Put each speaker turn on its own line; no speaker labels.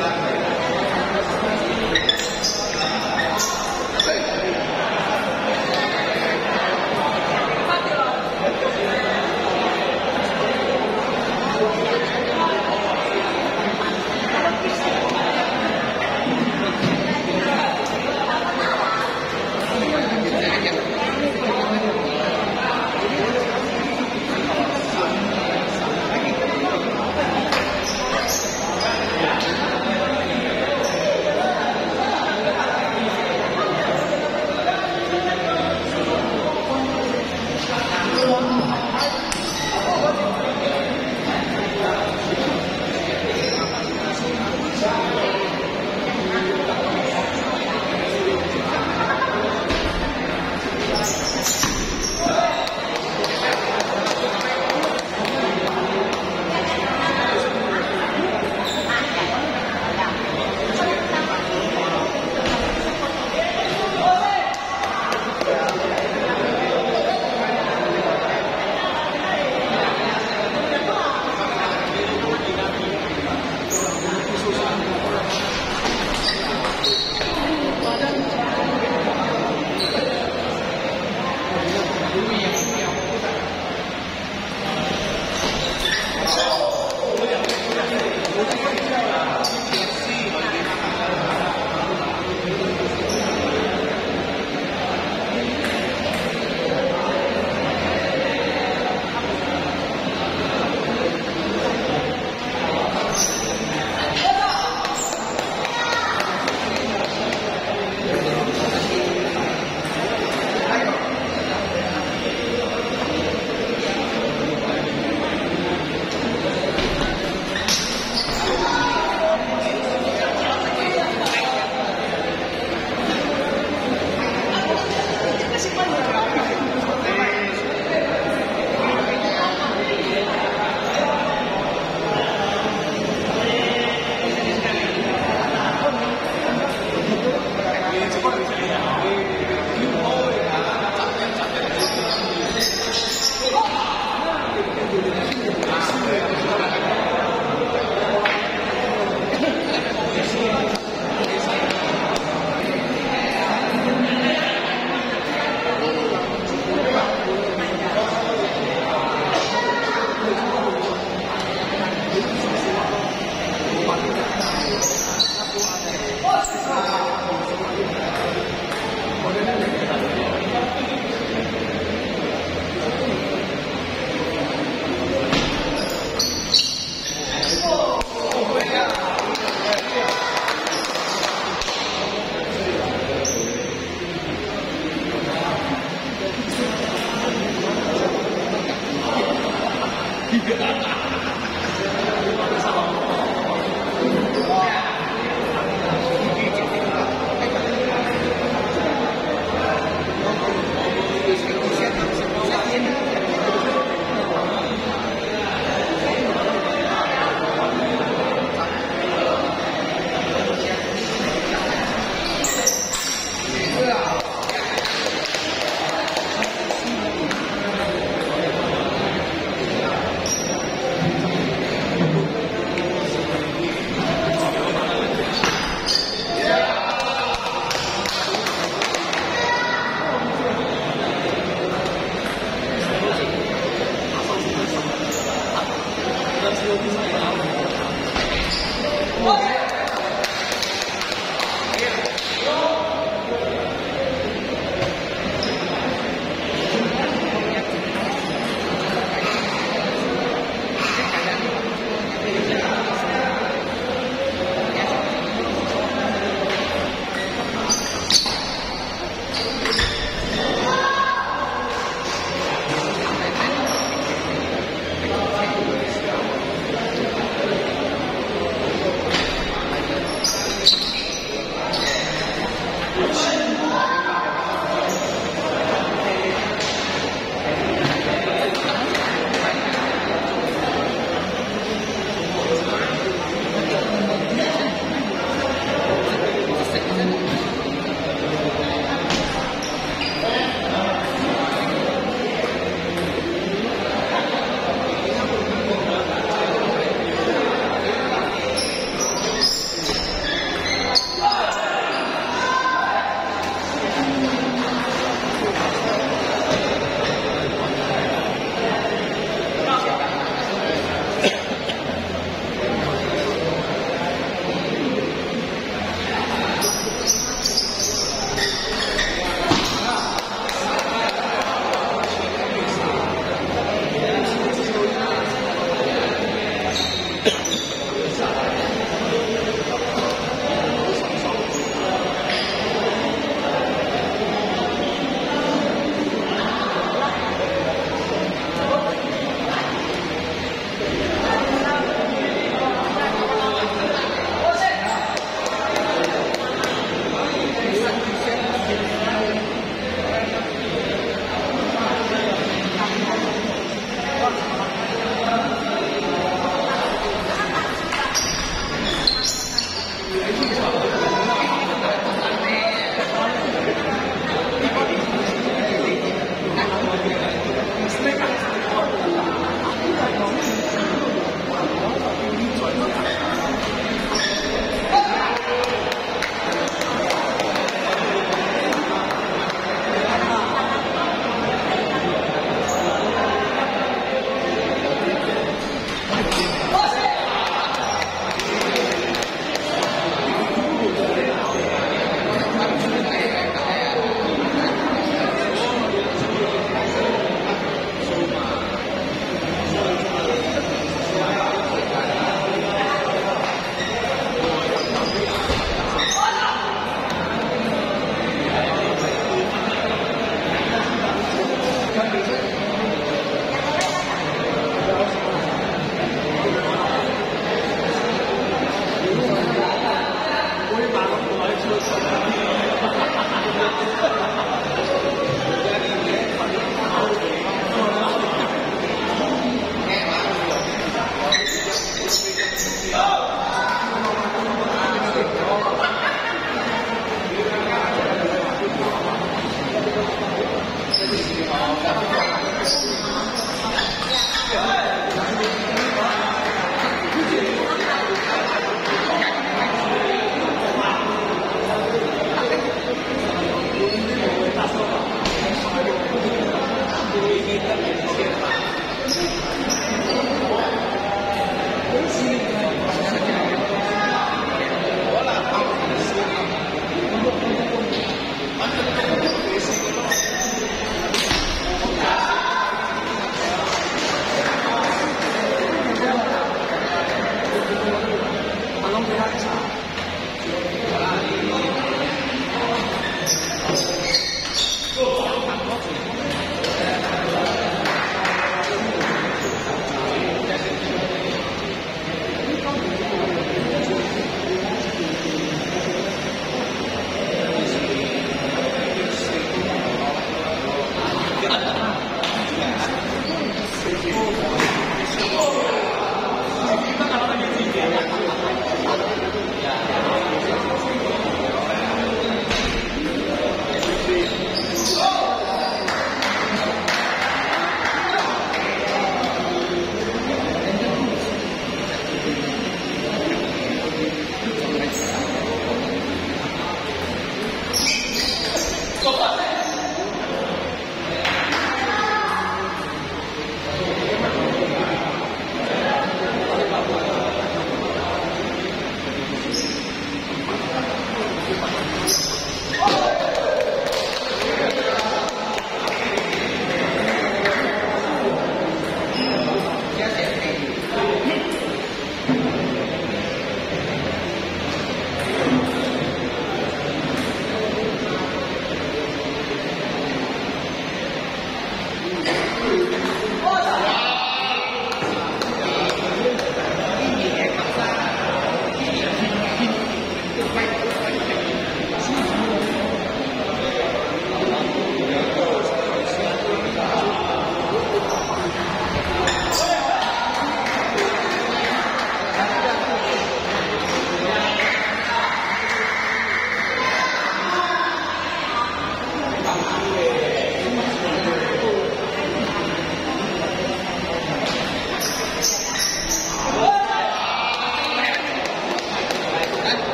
क्या